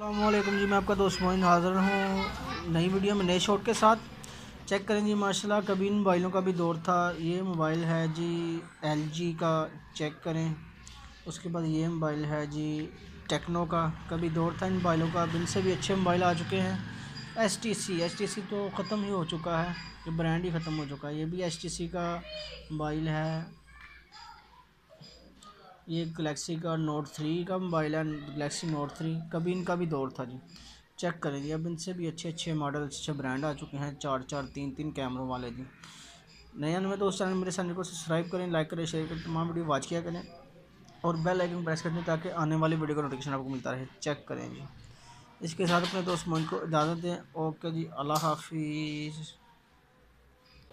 अल्लाम जी, मैं आपका दोस्त मोइन हाज़िर हूँ नई वीडियो में, नए शॉट के साथ। चेक करें जी, माशाल्लाह कभी इन मोबाइलों का भी दौर था। ये मोबाइल है जी एलजी का, चेक करें। उसके बाद ये मोबाइल है जी टेक्नो का कभी दौर था। इन मोबाइलों का बिल से भी अच्छे मोबाइल आ चुके हैं। S T C S T C तो ख़त्म ही हो चुका है ये ब्रांड ही ख़त्म हो चुका है। ये भी एस टी सी का मोबाइल है। ये गलेक्सी का नोट थ्री का मोबाइल है गलेक्सी नोट थ्री कभी इनका भी दौर था जी। चेक करें जी अब इनसे भी अच्छे अच्छे मॉडल अच्छे ब्रांड आ चुके हैं, चार चार, तीन तीन कैमरों वाले जी। नए दोस्त चैनल, मेरे चैनल को सब्सक्राइब करें लाइक करें शेयर करें, तमाम वीडियो वॉच किया करें। और बेल आइकन प्रेस कर दें ताकि आने वाली वीडियो का नोटिफिकेशन आपको मिलता रहे। चेक करें जी। इसके साथ अपने दोस्त मन को इजाज़त दें। ओके जी, अल्लाह हाफिज़।